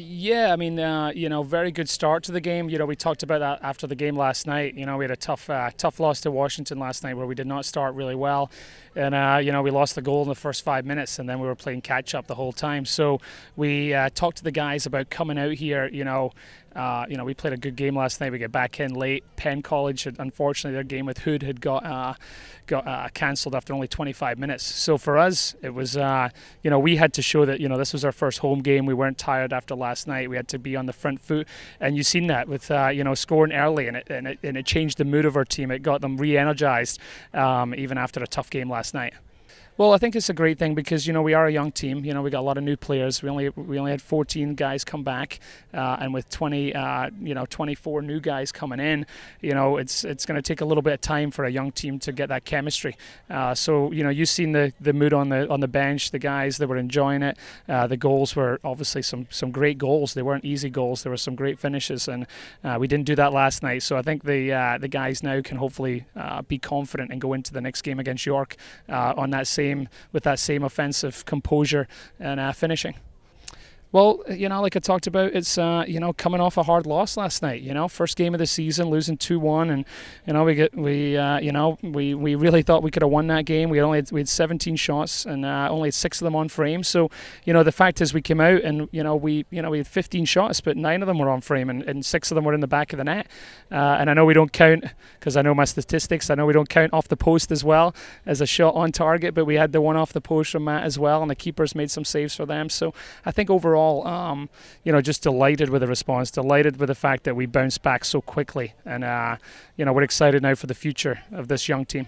Yeah, I mean, uh, you know, very good start to the game. You know, we talked about that after the game last night. You know, we had a tough, uh, tough loss to Washington last night where we did not start really well, and uh, you know, we lost the goal in the first five minutes, and then we were playing catch up the whole time. So we uh, talked to the guys about coming out here. You know, uh, you know, we played a good game last night. We get back in late. Penn College, unfortunately, their game with Hood had got uh, got uh, cancelled after only 25 minutes. So for us, it was uh, you know we had to show that you know this was our first home game. We weren't tired after last night. We had to be on the front foot, and you've seen that with uh, you know scoring early, and it, and it and it changed the mood of our team. It got them re-energized um, even after a tough game last night. Well, I think it's a great thing because you know we are a young team. You know we got a lot of new players. We only we only had 14 guys come back, uh, and with 20 uh, you know 24 new guys coming in, you know it's it's going to take a little bit of time for a young team to get that chemistry. Uh, so you know you've seen the the mood on the on the bench. The guys that were enjoying it. Uh, the goals were obviously some some great goals. They weren't easy goals. There were some great finishes, and uh, we didn't do that last night. So I think the uh, the guys now can hopefully be confident and go into the next game against York on that same same with that same offensive composure and uh, finishing. Well, you know, like I talked about, it's uh, you know coming off a hard loss last night. You know, first game of the season, losing two one, and you know we get we uh, you know we, we really thought we could have won that game. We only had, we had 17 shots and uh, only six of them on frame. So you know the fact is we came out and you know we you know we had 15 shots, but nine of them were on frame and, and six of them were in the back of the net. Uh, and I know we don't count because I know my statistics. I know we don't count off the post as well as a shot on target, but we had the one off the post from Matt as well, and the keepers made some saves for them. So I think overall overall, um, you know, just delighted with the response, delighted with the fact that we bounced back so quickly, and uh, you know, we're excited now for the future of this young team.